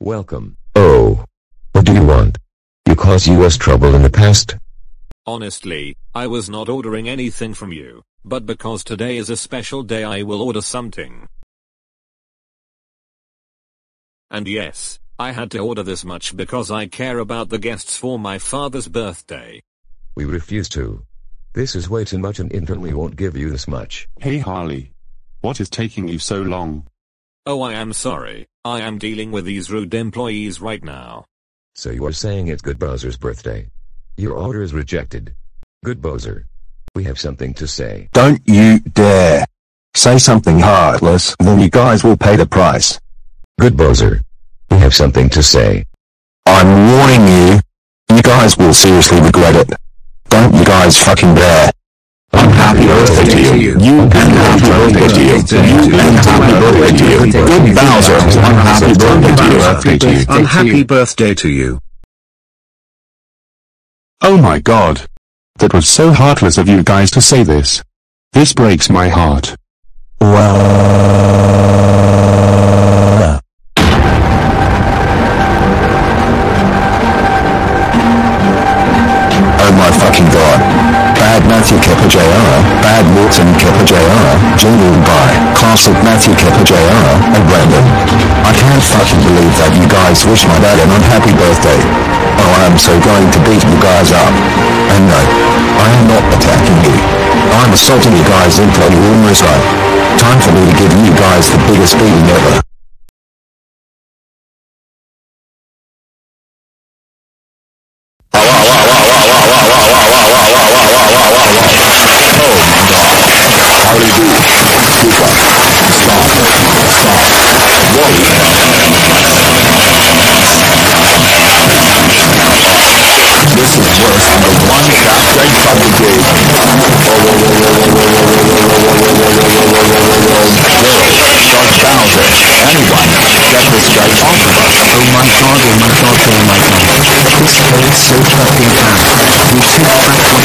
Welcome. Oh. What do you want? You caused us trouble in the past? Honestly, I was not ordering anything from you, but because today is a special day I will order something. And yes, I had to order this much because I care about the guests for my father's birthday. We refuse to. This is way too much and intern we won't give you this much. Hey Harley. What is taking you so long? Oh I am sorry, I am dealing with these rude employees right now. So you are saying it's Good Bowser's birthday? Your order is rejected. Good Bowser. We have something to say. Don't you dare. Say something heartless, then you guys will pay the price. Good Bowser. We have something to say. I'm warning you. You guys will seriously regret it. Don't you guys fucking dare. Happy birthday to you. You and happy birthday to you. You and happy birthday to you. Good Bowser. Happy birthday to you. Unhappy birthday to you. Oh my god. That was so heartless of you guys to say this. This breaks my heart. Well. Fucking believe that you guys wish my dad an unhappy birthday. Oh, I am so going to beat you guys up. And no, I am not attacking you. I'm assaulting you guys in bloody rumors right. Time for me to give you guys the biggest beating ever.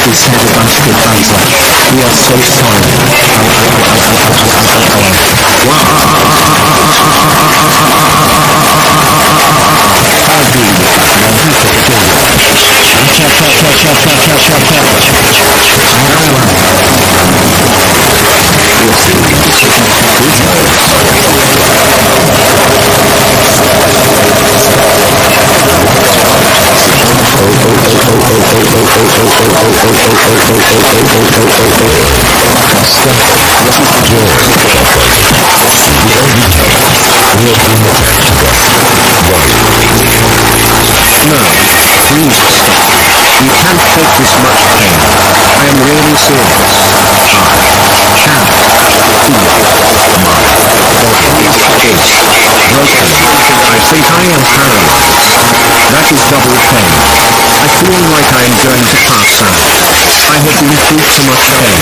We said about Good Bowser. We are so sorry. No, Three syllables. Shot. Mind. Welcome. Age. I think I am paralyzed. That is double pain. I feel like I am going to pass out. I have been through too much pain.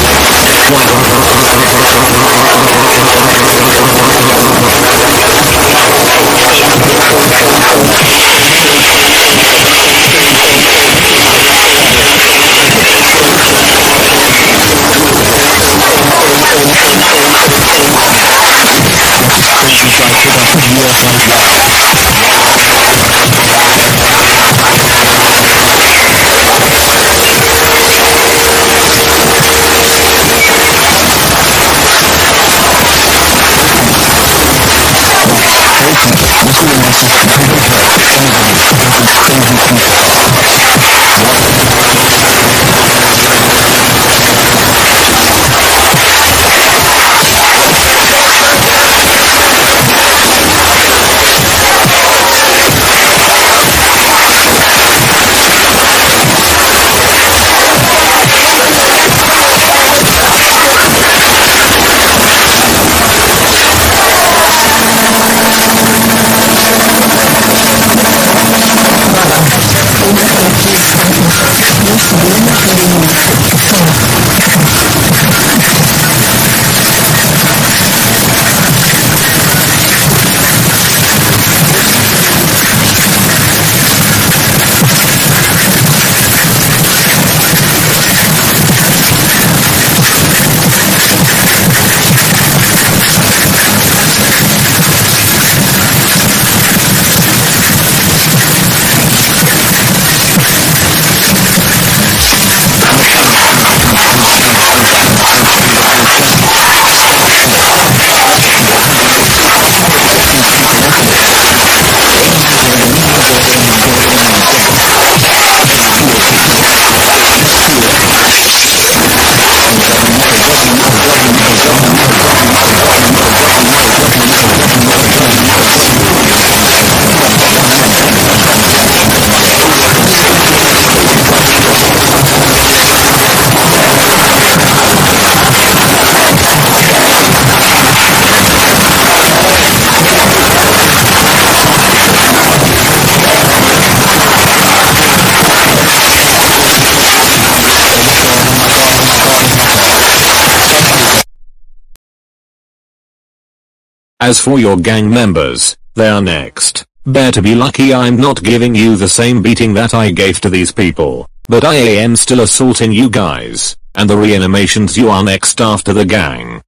As for your gang members, they are next. Better be lucky I'm not giving you the same beating that I gave to these people, but I am still assaulting you guys, and the reanimations you are next after the gang.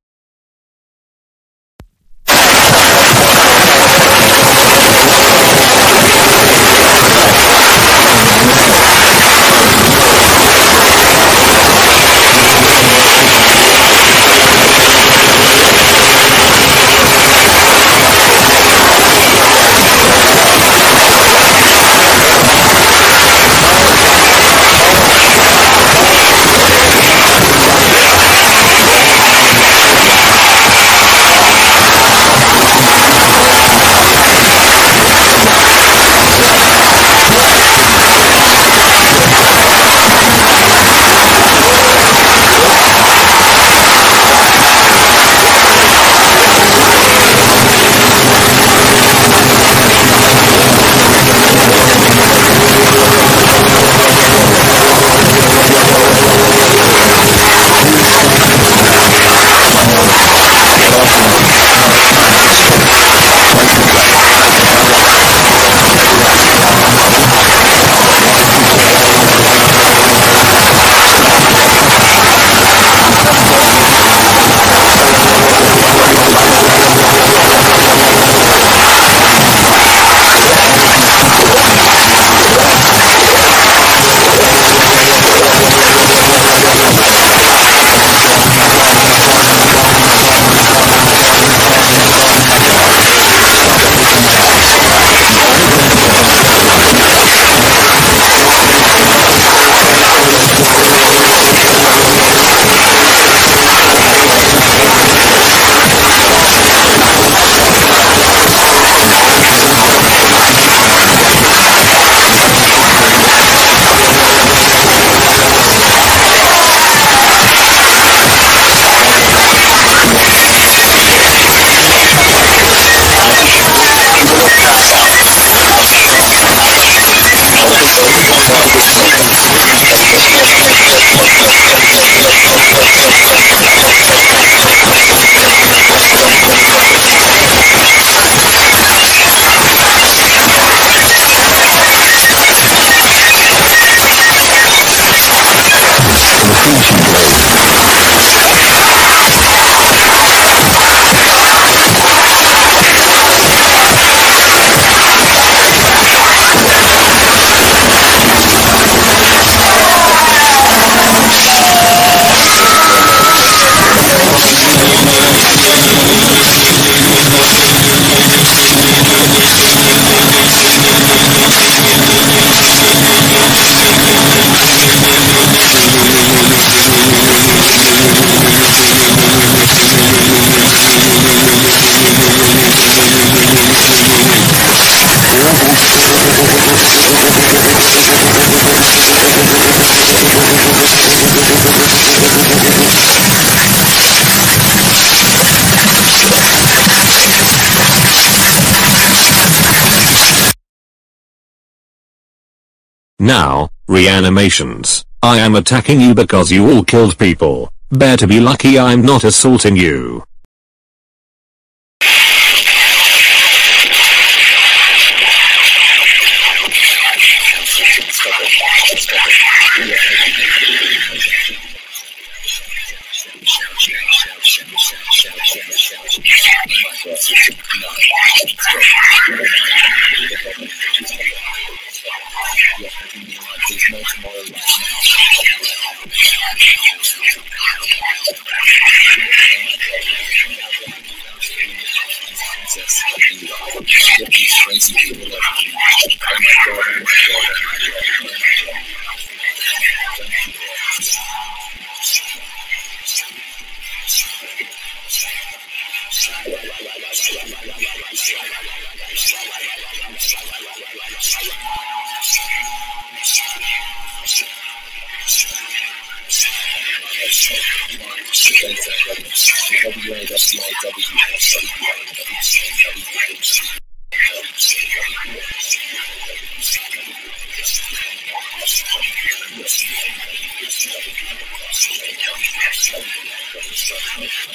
Now, reanimations. I am attacking you because you all killed people. Better be lucky I'm not assaulting you.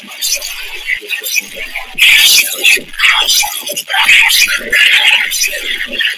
myself Thank you.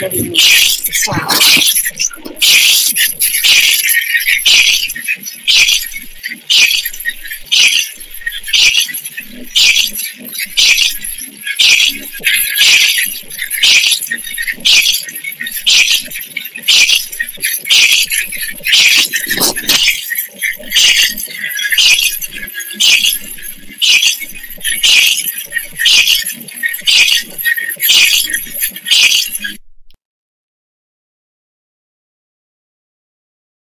Thank.